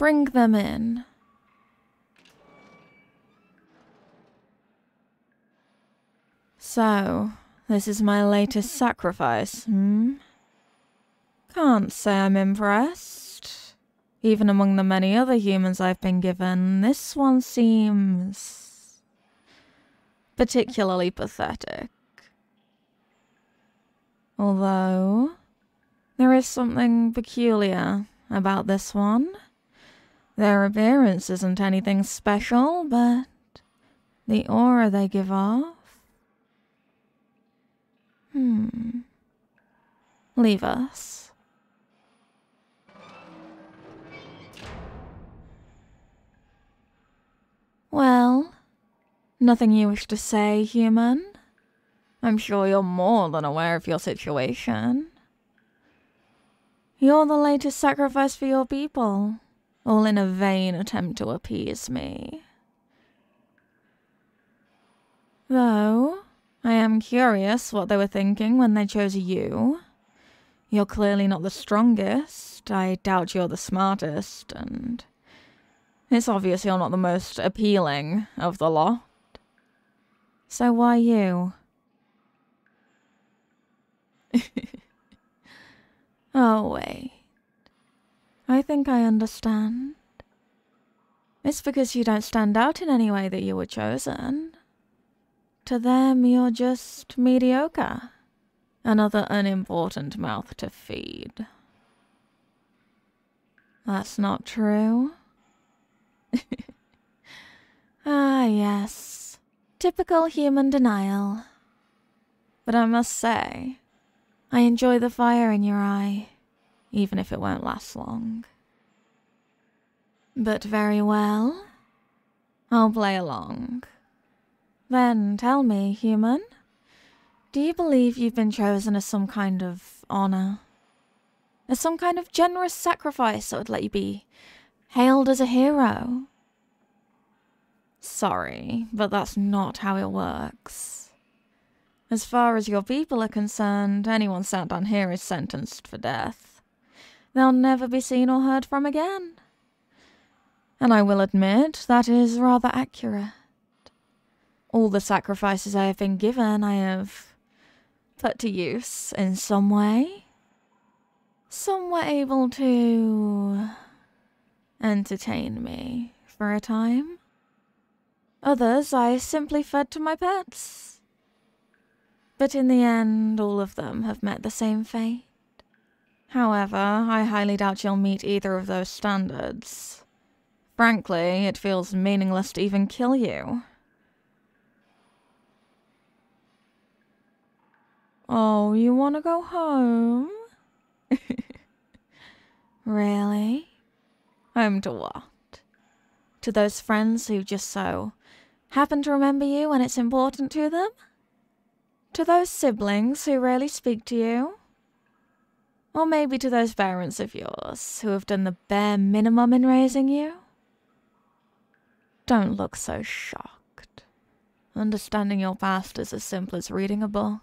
Bring them in. So, this is my latest sacrifice, hmm? Can't say I'm impressed. Even among the many other humans I've been given, this one seems particularly pathetic. Although, there is something peculiar about this one. Their appearance isn't anything special, but the aura they give off. Hmm. Leave us. Well, nothing you wish to say, human? I'm sure you're more than aware of your situation. You're the latest sacrifice for your people, all in a vain attempt to appease me. Though, I am curious what they were thinking when they chose you. You're clearly not the strongest, I doubt you're the smartest, and it's obvious you're not the most appealing of the lot. So why you? oh, wait. I think I understand. It's because you don't stand out in any way that you were chosen. To them, you're just mediocre. Another unimportant mouth to feed. That's not true. ah, yes. Typical human denial. But I must say, I enjoy the fire in your eye, even if it won't last long. But very well. I'll play along. Then tell me, human, do you believe you've been chosen as some kind of honor? As some kind of generous sacrifice that would let you be hailed as a hero? Sorry, but that's not how it works. As far as your people are concerned, anyone sent down here is sentenced for death. They'll never be seen or heard from again. And I will admit that is rather accurate. All the sacrifices I have been given, I have put to use in some way. Some were able to entertain me for a time. Others I simply fed to my pets. But in the end, all of them have met the same fate. However, I highly doubt you'll meet either of those standards. Frankly, it feels meaningless to even kill you. Oh, you want to go home? really? Home to what? To those friends who just so happen to remember you when it's important to them? To those siblings who rarely speak to you? Or maybe to those parents of yours who have done the bare minimum in raising you? Don't look so shocked. Understanding your past is as simple as reading a book.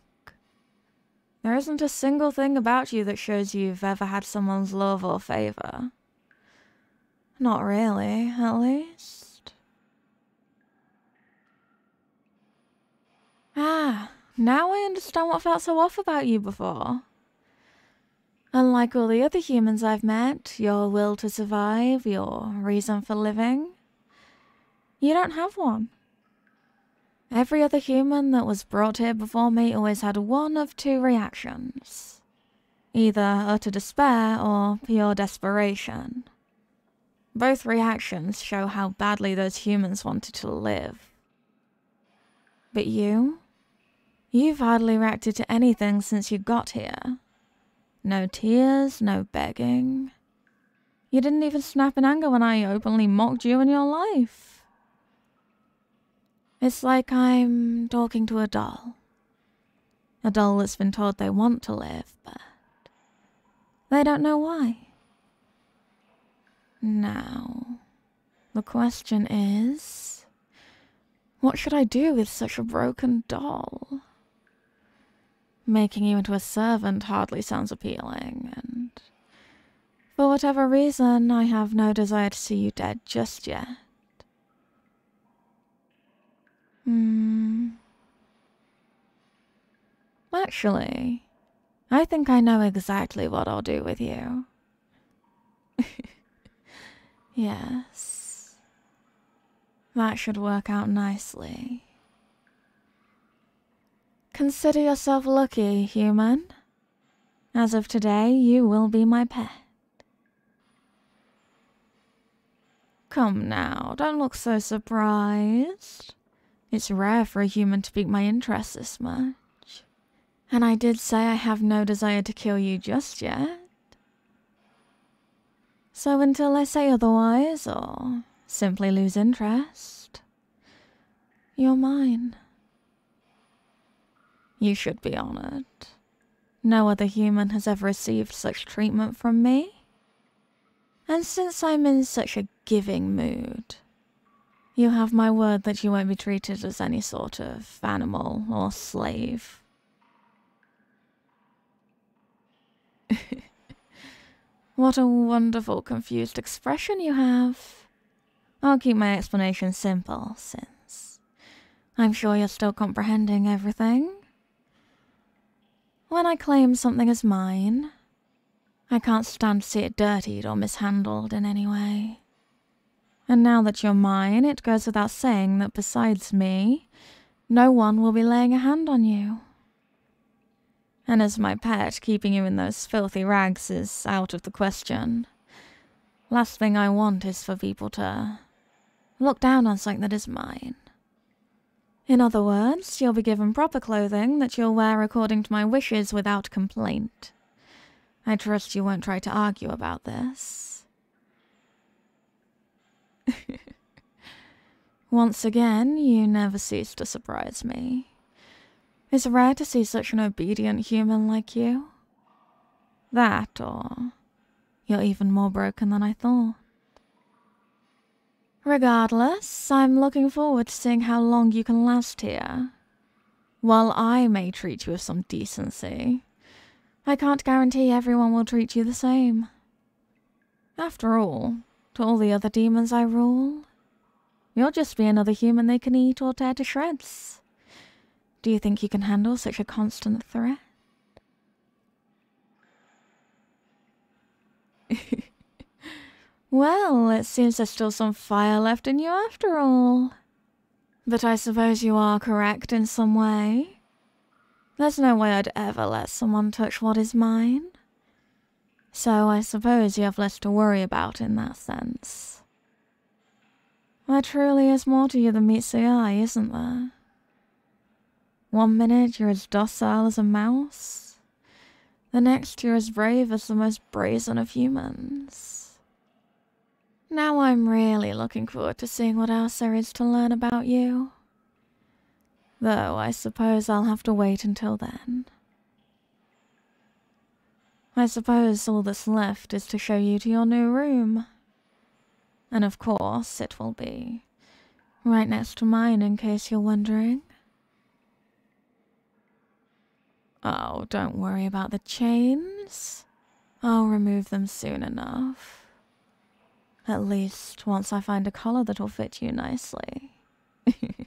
There isn't a single thing about you that shows you've ever had someone's love or favor. Not really, at least. Ah, now I understand what felt so off about you before. Unlike all the other humans I've met, your will to survive, your reason for living, you don't have one. Every other human that was brought here before me always had one of two reactions either utter despair or pure desperation. Both reactions show how badly those humans wanted to live. But you? You've hardly reacted to anything since you got here. No tears, no begging. You didn't even snap in anger when I openly mocked you and your life. It's like I'm talking to a doll. A doll that's been told they want to live, but they don't know why. Now, the question is what should I do with such a broken doll? Making you into a servant hardly sounds appealing, and For whatever reason, I have no desire to see you dead just yet. Hmm. Actually, I think I know exactly what I'll do with you. yes. That should work out nicely. Consider yourself lucky, human. As of today, you will be my pet. Come now, don't look so surprised. It's rare for a human to pique my interest this much. And I did say I have no desire to kill you just yet. So until I say otherwise, or simply lose interest, you're mine. You should be honored. No other human has ever received such treatment from me. And since I'm in such a giving mood, you have my word that you won't be treated as any sort of animal or slave. what a wonderful, confused expression you have. I'll keep my explanation simple, since I'm sure you're still comprehending everything. When I claim something as mine, I can't stand to see it dirtied or mishandled in any way. And now that you're mine, it goes without saying that besides me, no one will be laying a hand on you. And as my pet, keeping you in those filthy rags is out of the question. Last thing I want is for people to look down on something that is mine. In other words, you'll be given proper clothing that you'll wear according to my wishes without complaint. I trust you won't try to argue about this. Once again, you never cease to surprise me. It's rare to see such an obedient human like you. That, or you're even more broken than I thought. Regardless, I'm looking forward to seeing how long you can last here. While I may treat you with some decency, I can't guarantee everyone will treat you the same. After all, to all the other demons I rule, you'll just be another human they can eat or tear to shreds. Do you think you can handle such a constant threat? Well, it seems there's still some fire left in you after all. But I suppose you are correct in some way. There's no way I'd ever let someone touch what is mine. So I suppose you have less to worry about in that sense. There truly is more to you than meets the eye, isn't there? One minute you're as docile as a mouse, the next you're as brave as the most brazen of humans. Now I'm really looking forward to seeing what else there is to learn about you. Though I suppose I'll have to wait until then. I suppose all that's left is to show you to your new room. And of course, it will be right next to mine in case you're wondering. Oh, don't worry about the chains. I'll remove them soon enough. At least once I find a collar that'll fit you nicely.